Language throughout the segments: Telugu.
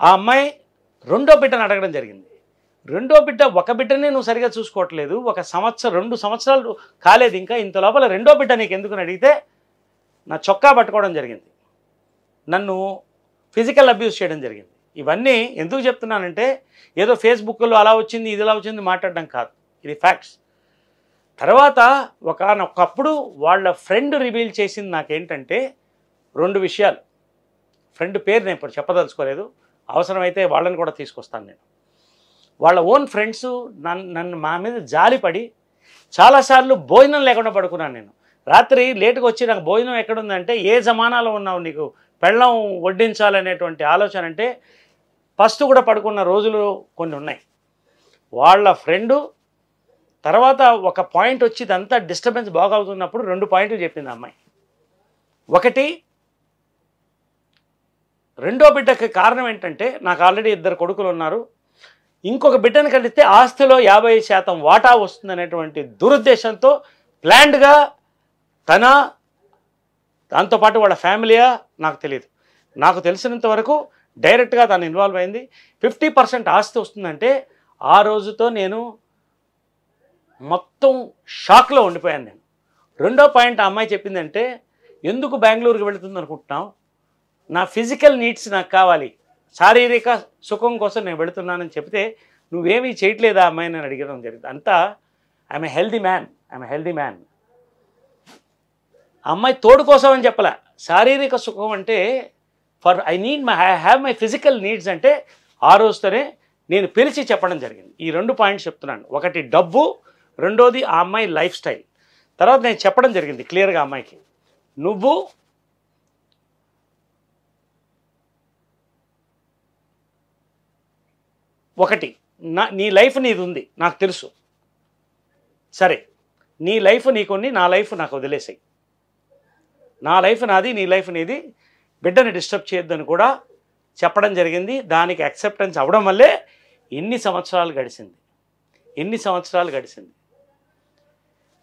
ఆ అమ్మాయి రెండో బిడ్డను అడగడం జరిగింది. రెండో బిడ్డ ఒక బిడ్డనే నువ్వు సరిగా చూసుకోవట్లేదు. ఒక సంవత్సరం రెండు సంవత్సరాలు కాలేదు ఇంకా. ఇంత లోపల రెండో బిడ్డ నీకు ఎందుకు అని అడిగితే నా చొక్కా పట్టుకోవడం జరిగింది. నన్ను ఫిజికల్ అబ్యూస్ చేయడం జరిగింది. ఇవన్నీ ఎందుకు చెప్తున్నానంటే ఏదో ఫేస్బుక్లో అలా వచ్చింది ఇది ఇలా వచ్చింది మాట్లాడడం కాదు. ఇది ఫ్యాక్ట్స్. తర్వాత ఒక ఒకప్పుడు వాళ్ళ ఫ్రెండ్ రివీల్ చేసింది నాకేంటంటే రెండు విషయాలు. ఫ్రెండ్ పేరు నేను ఇప్పుడు చెప్పదలుచుకోలేదు. అవసరమైతే వాళ్ళని కూడా తీసుకొస్తాను నేను. వాళ్ళ ఓన్ ఫ్రెండ్స్ నన్ను నన్ను మా మీద జాలిపడి చాలాసార్లు భోజనం లేకుండా పడుకున్నాను నేను. రాత్రి లేటుగా వచ్చి నాకు భోజనం ఎక్కడుందంటే ఏ జమానాలో ఉన్నావు నీకు? పెళ్ళం వడ్డించాలనేటువంటి ఆలోచన అంటే ఫస్ట్ కూడా పడుకున్న రోజులు కొన్ని ఉన్నాయి. వాళ్ళ ఫ్రెండు తర్వాత ఒక పాయింట్ వచ్చి ఇదంతా డిస్టర్బెన్స్ బాగా అవుతున్నప్పుడు రెండు పాయింట్లు చెప్పింది అమ్మాయి. ఒకటి రెండో బిడ్డకి కారణం ఏంటంటే నాకు ఆల్రెడీ ఇద్దరు కొడుకులు ఉన్నారు. ఇంకొక బిడ్డను కలిస్తే ఆస్తిలో యాభై శాతం వాటా వస్తుందనేటువంటి దురుద్దేశంతో ప్లాన్డ్గా తన దాంతోపాటు వాళ్ళ ఫ్యామిలీయా నాకు తెలియదు నాకు తెలిసినంత వరకు డైరెక్ట్గా తను ఇన్వాల్వ్ అయింది. ఫిఫ్టీ పర్సెంట్ ఆస్తి వస్తుందంటే ఆ రోజుతో నేను మొత్తం షాక్లో ఉండిపోయాను నేను. రెండో పాయింట్ ఆ అమ్మాయి చెప్పిందంటే ఎందుకు బెంగళూరుకి వెళుతుంది అనుకుంటున్నావు నా ఫిజికల్ నీడ్స్ నాకు కావాలి. శారీరక సుఖం కోసం నేను పెడుతున్నానని చెప్తే నువ్వేమీ చేయట్లేదా అమ్మాయి నేను అడిగడం జరిగింది. అంతా I'm a healthy man I'm healthy man అమ్మాయి తోడు కోసం అని చెప్పలే. శారీరక సుఖం అంటే for I need my I have my physical needs అంటే ఆ రోజుతోనే నేను పిలిచి చెప్పడం జరిగింది. ఈ రెండు పాయింట్స్ చెప్తున్నాను. ఒకటి డబ్బు రెండోది ఆ అమ్మాయి లైఫ్ స్టైల్ తర్వాత నేను చెప్పడం జరిగింది క్లియర్గా అమ్మాయికి. నువ్వు ఒకటి నా నీ లైఫ్ నీది ఉంది నాకు తెలుసు. సరే నీ లైఫ్ నీకుని నా లైఫ్ నాకు వదిలేసాయి. నా లైఫ్ నాది నీ లైఫ్ నీది. బిడ్డని డిస్టర్బ్ చేయొద్దని కూడా చెప్పడం జరిగింది. దానికి యాక్సెప్టెన్స్ అవ్వడం వల్లే ఎన్ని సంవత్సరాలు గడిచింది ఎన్ని సంవత్సరాలు గడిచింది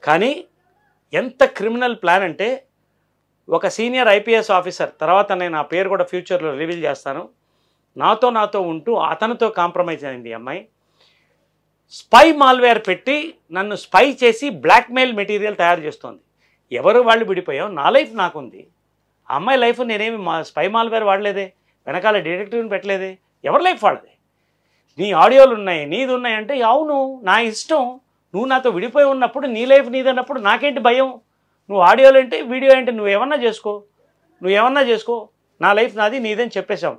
కానీ ఎంత క్రిమినల్ ప్లాన్ అంటే ఒక సీనియర్ ఐపీఎస్ ఆఫీసర్ తర్వాత నేను ఆ పేరు కూడా ఫ్యూచర్లో రివీల్ చేస్తాను. నాతో నాతో ఉంటూ అతనితో కాంప్రమైజ్ అయింది అమ్మాయి. స్పై మాల్వేర్ పెట్టి నన్ను స్పై చేసి బ్లాక్మెయిల్ మెటీరియల్ తయారు చేస్తోంది. ఎవరు వాళ్ళు విడిపోయావు నా లైఫ్ నాకుంది. అమ్మాయి లైఫ్ నేనేమి మా స్పై మాల్వేర్ వాడలేదే? వెనకాల డిటెక్టివ్ని పెట్టలేదే? ఎవరి లైఫ్ వాళ్ళది నీ ఆడియోలు ఉన్నాయి నీది ఉన్నాయంటే అవును నా ఇష్టం. నువ్వు నాతో విడిపోయి ఉన్నప్పుడు నీ లైఫ్ నీదన్నప్పుడు నాకేంటి భయం? నువ్వు ఆడియోలు అంటే వీడియో అంటే నువ్వు ఏమన్నా చేసుకో. నువ్వు ఏమన్నా చేసుకో. నా లైఫ్ నాది నీదని చెప్పేశాం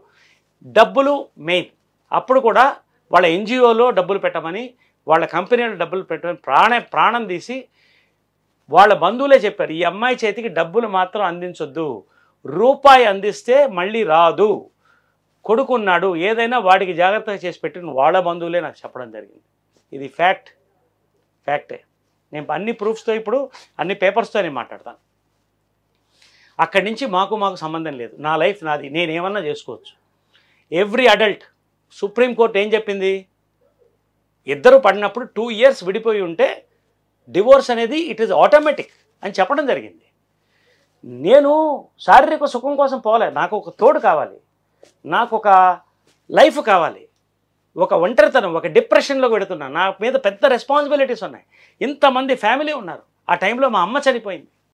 డబ్బులు మెయిన్ అప్పుడు కూడా వాళ్ళ ఎన్జిఓలో డబ్బులు పెట్టమని వాళ్ళ కంపెనీలో డబ్బులు పెట్టమని ప్రాణ ప్రాణం తీసి వాళ్ళ బంధువులే చెప్పారు ఈ అమ్మాయి చేతికి డబ్బులు మాత్రం అందించొద్దు. రూపాయి అందిస్తే మళ్ళీ రాదు. కొడుకున్నాడు ఏదైనా వాడికి జాగ్రత్తగా చేసి పెట్టిన వాళ్ళ బంధువులే నాకు చెప్పడం జరిగింది. ఇది ఫ్యాక్ట్ ఫ్యాక్టే నేను అన్ని ప్రూఫ్స్తో ఇప్పుడు అన్ని పేపర్స్తో నేను మాట్లాడతాను. అక్కడి నుంచి మాకు మాకు సంబంధం లేదు. నా లైఫ్ నాది. నేను ఏమన్నా చేసుకోవచ్చు. ఎవ్రీ అడల్ట్ సుప్రీంకోర్టు ఏం చెప్పింది? ఇద్దరు పడినప్పుడు టూ ఇయర్స్ విడిపోయి ఉంటే డివోర్స్ అనేది ఇట్ ఈజ్ ఆటోమేటిక్ అని చెప్పడం జరిగింది. నేను శారీరక సుఖం కోసం పోలే నాకు ఒక తోడు కావాలి. నాకు ఒక లైఫ్ కావాలి. ఒక ఒంటరితనం ఒక డిప్రెషన్లోకి పెడుతున్నా. నా మీద పెద్ద రెస్పాన్సిబిలిటీస్ ఉన్నాయి. ఇంతమంది ఫ్యామిలీ ఉన్నారు. ఆ టైంలో మా అమ్మ చనిపోయింది.